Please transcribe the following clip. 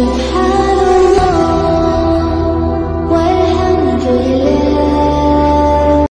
的海。